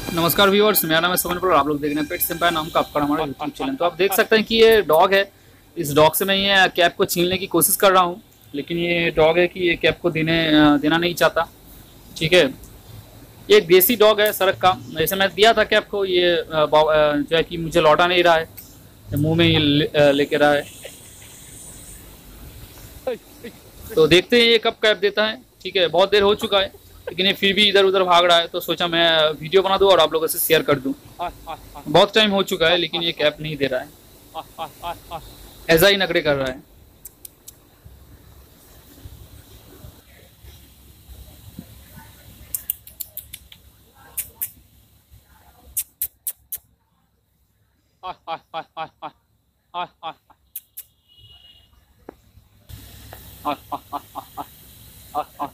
नमस्कार व्यूअर्स मेरा नाम है समन और आप लोग देख रहे हैं पेट सिंपा नाम का आपका हमारा यूट्यूब चैनल तो आप देख सकते हैं कि ये डॉग है। इस डॉग से मैं ये कैप को छीनने की कोशिश कर रहा हूँ, लेकिन ये डॉग है कि ये कैप को देने, देना नहीं चाहता। ठीक है? ये देसी डॉग है सड़क का। जैसे मैं दिया था कैप को, ये जो है कि मुझे लौटा नहीं रहा है। मुँह में ये लेके रहा है। तो देखते हैं ये कब कैप देता है। ठीक है, बहुत देर हो चुका है। लेकिन ये फिर भी इधर उधर भाग रहा है तो सोचा मैं वीडियो बना दूँ और आप लोगों से शेयर कर दूँ। बहुत टाइम हो चुका है लेकिन ये कैप नहीं दे रहा है। ऐसा ही नकड़े कर रहा है। Ah, ah, ah, ah, ah, ah,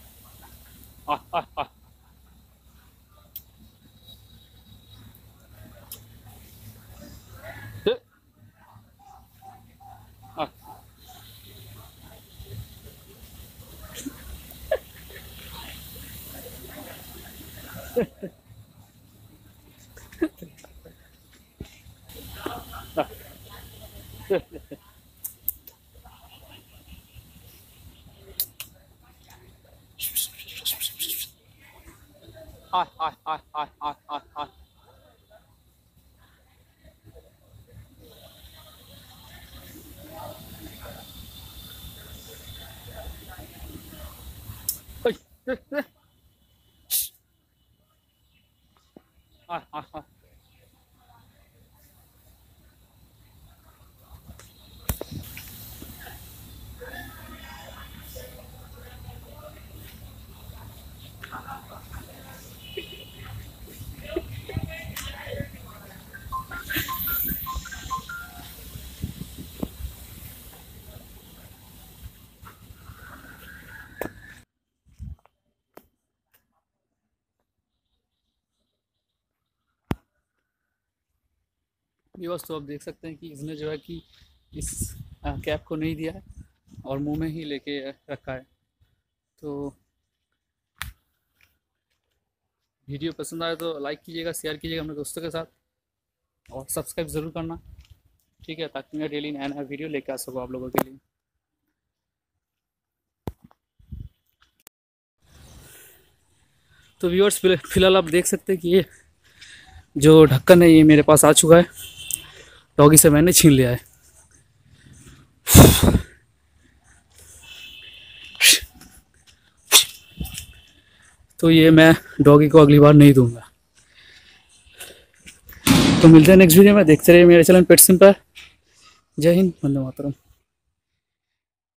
Hi, hi, hi, hi, hi, hi, hi. 啊好好。viewers तो आप देख सकते हैं कि इसने जो है कि इस कैप को नहीं दिया है और मुँह में ही लेके रखा है। तो वीडियो पसंद आए तो लाइक कीजिएगा शेयर कीजिएगा अपने दोस्तों के साथ और सब्सक्राइब ज़रूर करना। ठीक है, ताकि मैं डेली नया नया वीडियो लेके आ सकूँ आप लोगों के लिए। तो व्यूअर्स फ़िलहाल आप देख सकते हैं कि ये जो ढक्कन है, ये मेरे पास आ चुका है। डॉगी से मैंने छीन लिया है। तो ये मैं डॉगी को अगली बार नहीं दूँगा। तो मिलते हैं नेक्स्ट वीडियो में, देखते रहिए मेरे चैनल पेट सिंपल जय हिंद, वंदे मातरम।